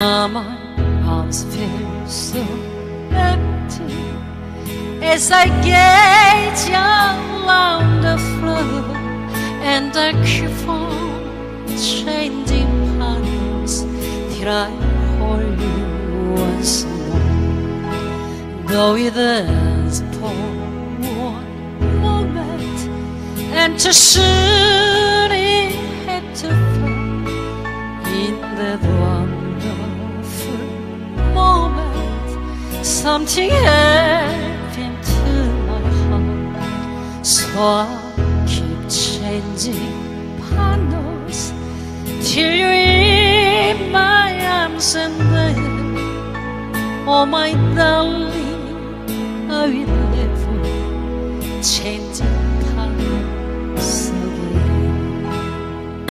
My arms feel so empty as I gaze along the floor and I keep on changing patterns till I hold you once more. Though it is for one moment and to soon it had to fall in that wonderful Something happened to my heart, so I keep changing partners till you're in my arms and then, oh my darling, I will change.